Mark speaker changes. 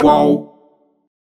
Speaker 1: qual.